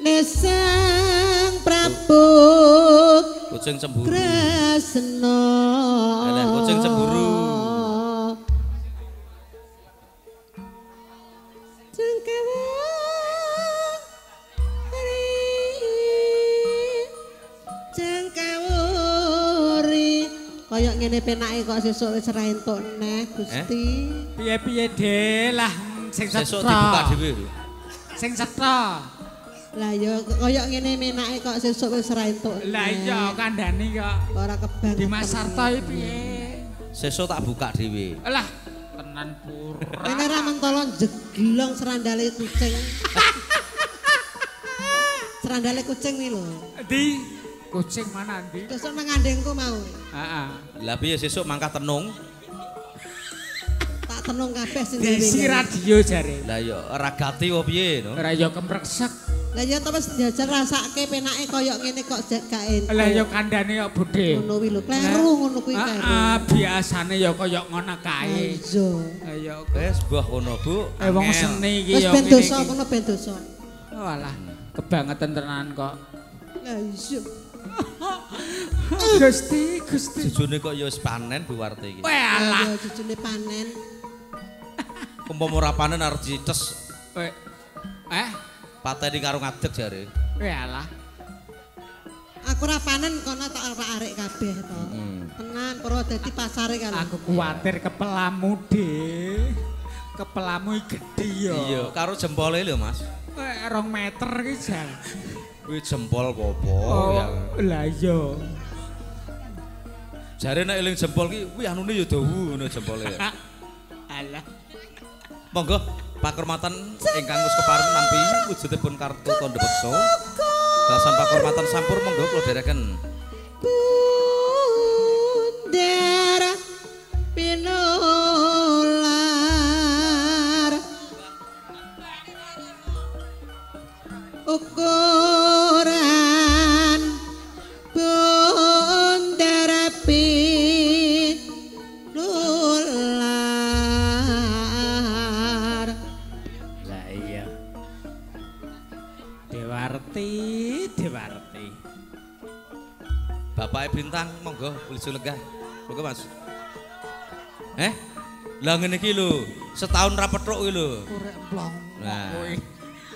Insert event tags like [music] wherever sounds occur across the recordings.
Nesang Prabu Kucing cemburu. Kresna Eleh, kucing cemburu. Kayak ngene penake kok sesuk wis ra entuk neh Gusti. Piye-piye de lah sing Sesuk setha. dibuka dhewe. Sing setha. Lah ya kaya ngene menake kok sesuk wis ra entuk. Lah iya kandhani kok. ora kebang. Dimas Sarto iki piye? Sesuk tak buka dhewe. Lah tenan pura. Ini ra mentolo jeglong serandale kucing. [laughs] serandale kucing nih lho. Di kucing mana ndi? Besok mengandengku mau. Heeh. Lah piye sesuk mangkat tenung? Tak tenung kabeh sing gawe. radio jare. Lah ya ragati opo piye no? Ora yo kemreksek. Lah ya to wis jajal rasake penake kaya ngene kok jak gak entuk. Lah yo kandhane kok budhe. ngono kuwi lho. Kleru ngono kuwi kleru. Heeh, biasane yo kaya ngono kae. Iya. Ayo Wes buah kono, Bu. eh wong seni iki Wis yo ben dosa iki. ngono ben dosa. Walah, kebangetan tenan kok. Lah iya. Gusti, Gusti. Jujune kok ya wis panen Bu Warti iki. Walah. Ya jujune panen. Umpama ora panen arep dites Eh. Eh, pateni karo ngadeg jare. walah. Aku ora panen kono tak arek kabeh to. Tenan perlu dadi pasare kan. Aku kuwatir kepelamu, De. Kepelamu iki gedhe yo. Iya, karo jempole lho, Mas. Eh, rong meter iki jan. Kuwi jempol popo Oh, ya. lah iya. Jare nek eling jempol ki kuwi anune ya dawu ngono jempole. [laughs] Alah. Monggo pakurmatan ingkang wis kepareng nampi wujudipun kartu tandha beksa. Dasan pakurmatan sampur monggo kula dereken. Dewarti, Dewarti. Bapake bintang monggo ulih lenggah. Monggo Mas. Eh? Lah ngene iki lho, setahun ra pethuk iki lho. kurek blong Nah.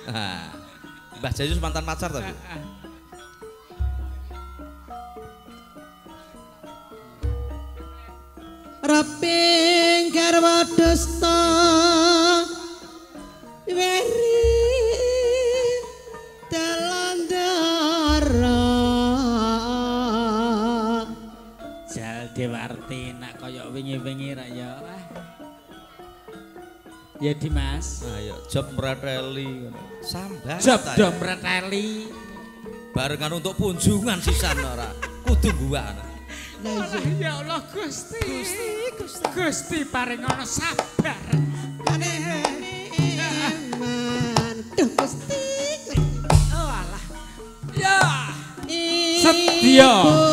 [laughs] Mbah Jayus mantan pacar ta, Bu? Raping garwa dusta Dewarti nak kaya wingi-wingi ra ya. Ah. Ya Dimas. Ayo job mreteli ngono. Sambat. Job ta, do ya. mreteli. Barengan untuk kunjungan sisan ora. Kudu buan. Alah, Ya Allah Gusti. Gusti, Gusti. Gusti paringono sabar. Iman duh Gusti Oh alah. Ya. Ibu Setya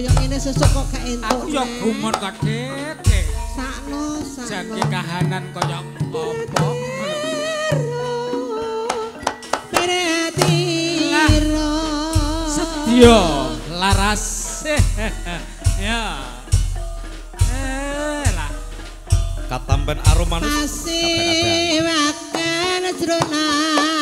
entuk. Aku yo Nek. gumun kok Dede. Sakno, sakno. Jange kahanan kaya apa. Peretiro. Sedya laras. [laughs] ya. Eh lah. Katampen aromanis. Kasih makan jrona.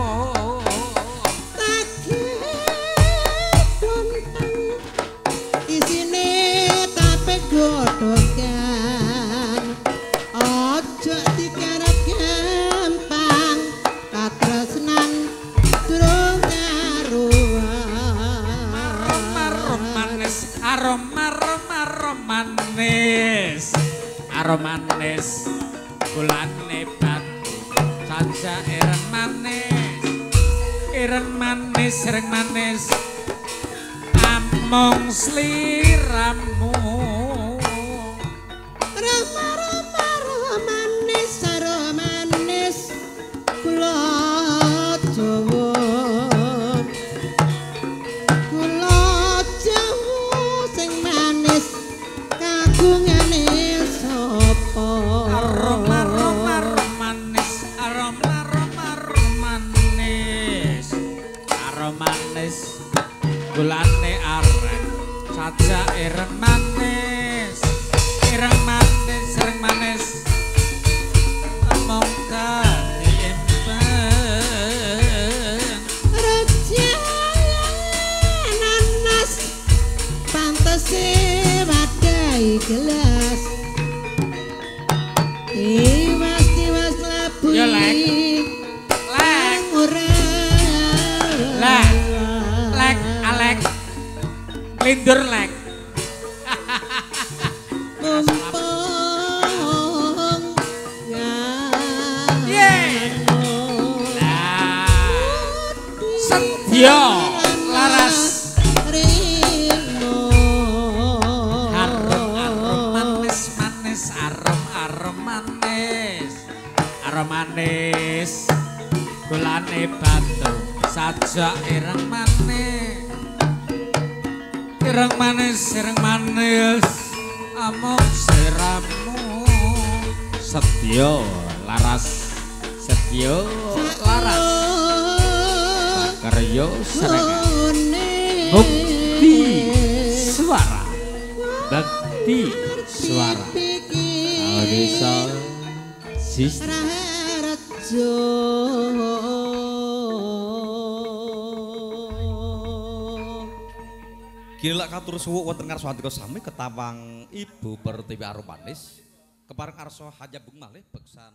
arom manis. Gulane batu saja ireng manis. Ireng manis ireng manis. Among sliramu. Rama lindur lek Mumpung Yeay. nganu. lah sedya laras Rino. arom arom manis manis arom arom manis arom manis gulane batu saja ireng manis ireng manis ireng manis. Among siramu sedya laras sedya laras. Karya serengan Bukti suara. Bukti suara. Desa Sis Gila katur suwuk wonten ngarsa andika sami ketawang Ibu Pertiwi Aromanis. Kepareng arsa hajabung malih beksan